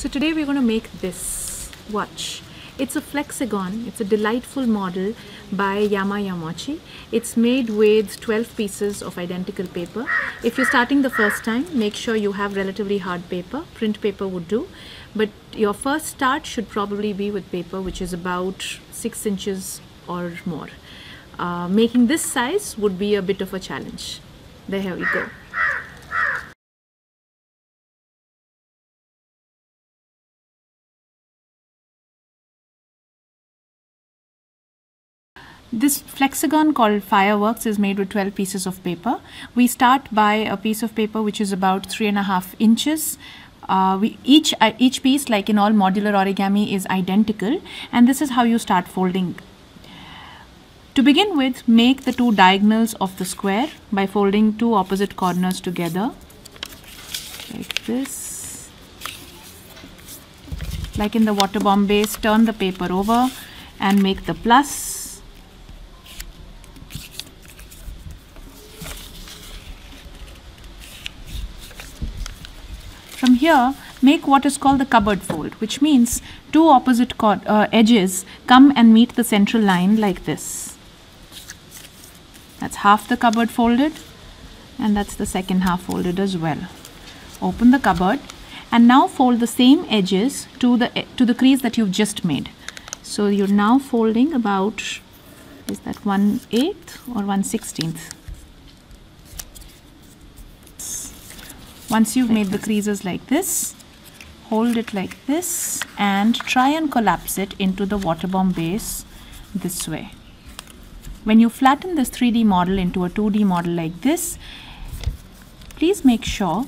So today we're going to make this watch. It's a flexagon. It's a delightful model by Yami Yamauchi. It's made with 12 pieces of identical paper. If you're starting the first time, make sure you have relatively hard paper. Print paper would do. But your first start should probably be with paper which is about 6 inches or more. Uh, making this size would be a bit of a challenge. There we go. This flexagon called Fireworks is made with 12 pieces of paper. We start by a piece of paper which is about three and a half inches. Uh, we, each, uh, each piece, like in all modular origami, is identical and this is how you start folding. To begin with, make the two diagonals of the square by folding two opposite corners together like this. Like in the water bomb base, turn the paper over and make the plus here, make what is called the cupboard fold, which means two opposite uh, edges come and meet the central line like this. That's half the cupboard folded and that's the second half folded as well. Open the cupboard and now fold the same edges to the to the crease that you've just made. So you're now folding about is that 1 8th or 1 16th once you've made the creases like this hold it like this and try and collapse it into the water bomb base this way. When you flatten this 3D model into a 2D model like this please make sure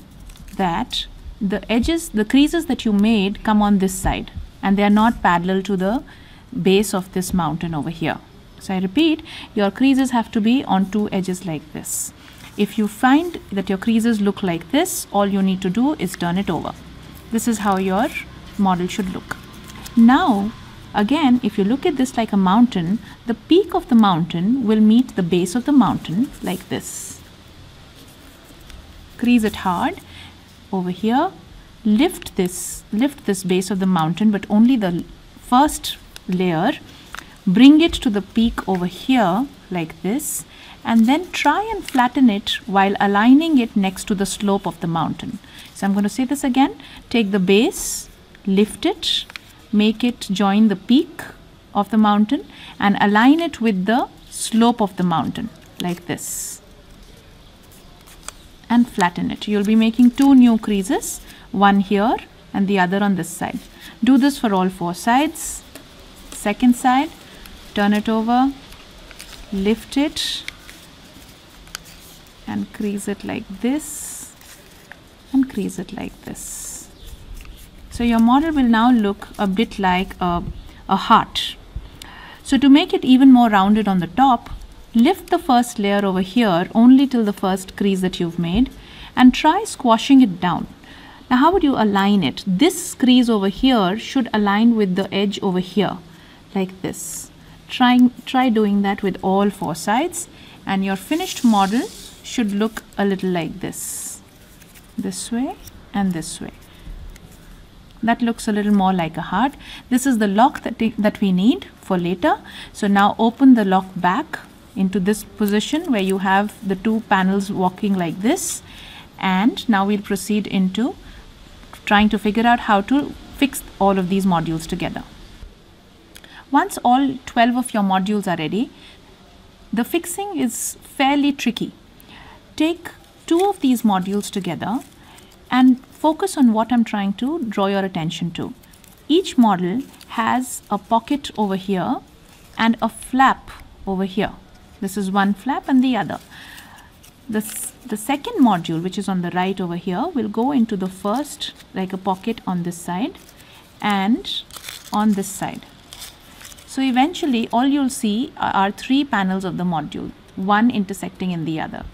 that the edges the creases that you made come on this side and they are not parallel to the base of this mountain over here. So I repeat your creases have to be on two edges like this if you find that your creases look like this, all you need to do is turn it over. This is how your model should look. Now, again, if you look at this like a mountain, the peak of the mountain will meet the base of the mountain like this. Crease it hard over here. Lift this, lift this base of the mountain, but only the first layer. Bring it to the peak over here like this and then try and flatten it while aligning it next to the slope of the mountain. So I'm going to say this again. Take the base, lift it, make it join the peak of the mountain and align it with the slope of the mountain like this and flatten it. You'll be making two new creases, one here and the other on this side. Do this for all four sides. Second side, turn it over, lift it and crease it like this and crease it like this. So your model will now look a bit like a, a heart. So to make it even more rounded on the top, lift the first layer over here only till the first crease that you've made and try squashing it down. Now how would you align it? This crease over here should align with the edge over here like this. Try, try doing that with all four sides. And your finished model should look a little like this. This way and this way. That looks a little more like a heart. This is the lock that, that we need for later. So now open the lock back into this position where you have the two panels walking like this. And now we'll proceed into trying to figure out how to fix all of these modules together once all 12 of your modules are ready the fixing is fairly tricky take two of these modules together and focus on what I'm trying to draw your attention to. Each model has a pocket over here and a flap over here. This is one flap and the other. The, the second module which is on the right over here will go into the first like a pocket on this side and on this side. So eventually all you'll see are three panels of the module, one intersecting in the other.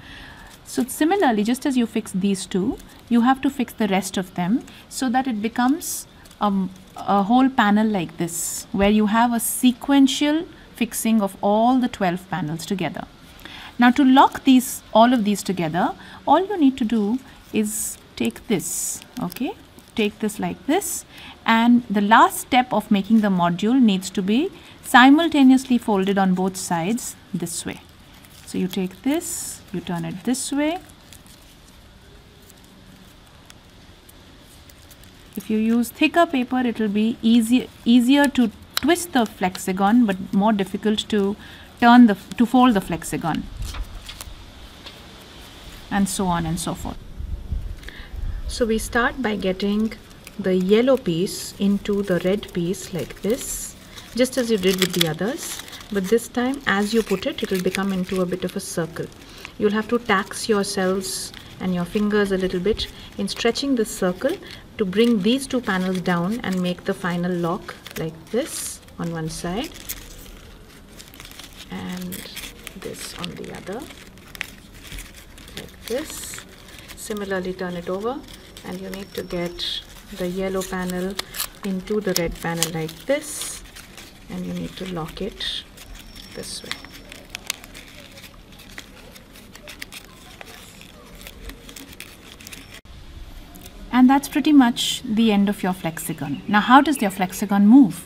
So similarly, just as you fix these two, you have to fix the rest of them so that it becomes um, a whole panel like this, where you have a sequential fixing of all the 12 panels together. Now to lock these, all of these together, all you need to do is take this, okay? Take this like this and the last step of making the module needs to be simultaneously folded on both sides this way. So you take this, you turn it this way. If you use thicker paper it will be easy, easier to twist the flexagon but more difficult to turn the to fold the flexagon and so on and so forth. So we start by getting the yellow piece into the red piece like this just as you did with the others but this time as you put it it will become into a bit of a circle. You'll have to tax yourselves and your fingers a little bit in stretching this circle to bring these two panels down and make the final lock like this on one side and this on the other like this similarly turn it over. And you need to get the yellow panel into the red panel like this. And you need to lock it this way. And that's pretty much the end of your flexagon now how does your flexagon move?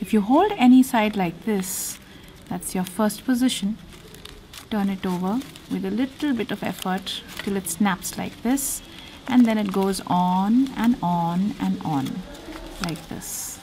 If you hold any side like this that's your first position turn it over with a little bit of effort till it snaps like this and then it goes on and on and on like this